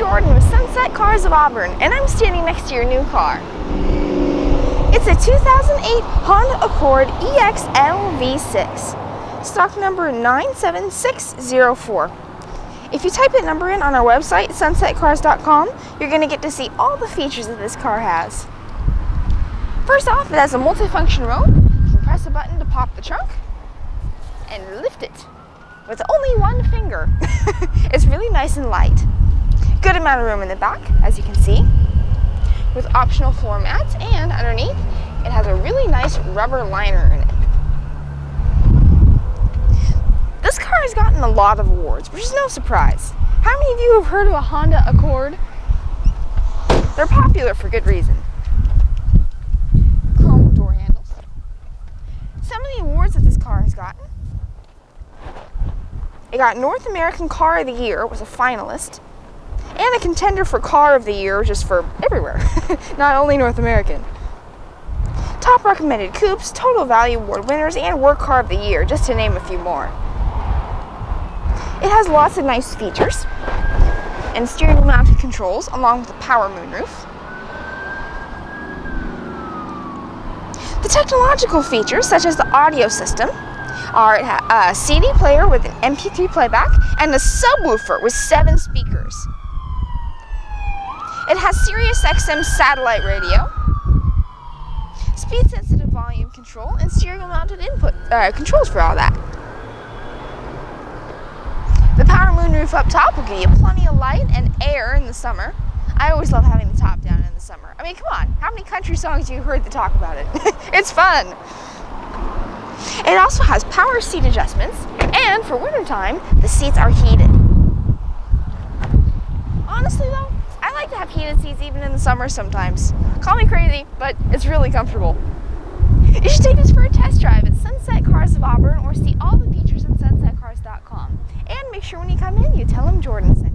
Jordan with Sunset Cars of Auburn, and I'm standing next to your new car. It's a 2008 Honda Accord EXL V6, stock number 97604. If you type that number in on our website, sunsetcars.com, you're going to get to see all the features that this car has. First off, it has a multifunction remote. You can press a button to pop the trunk and lift it with only one finger. it's really nice and light. Good amount of room in the back, as you can see, with optional floor mats, and underneath, it has a really nice rubber liner in it. This car has gotten a lot of awards, which is no surprise. How many of you have heard of a Honda Accord? They're popular for good reason. Chrome door handles. Some of the awards that this car has gotten it got North American Car of the Year, it was a finalist, and a contender for Car of the Year, just for everywhere, not only North American. Top recommended coupes, Total Value Award winners, and Work Car of the Year, just to name a few more. It has lots of nice features and steering mounted controls along with a power moonroof. The technological features, such as the audio system, are a CD player with an MP3 playback and a subwoofer with seven speakers. It has Sirius XM satellite radio, speed sensitive volume control, and stereo mounted input uh, controls for all that. The power moonroof up top will give you plenty of light and air in the summer. I always love having the top down in the summer. I mean, come on, how many country songs you heard that talk about it? it's fun. It also has power seat adjustments, and for wintertime, the seats are heated. Honestly though, to have heated seats even in the summer sometimes. Call me crazy, but it's really comfortable. You should take this for a test drive at Sunset Cars of Auburn or see all the features at sunsetcars.com. And make sure when you come in, you tell them Jordan sent.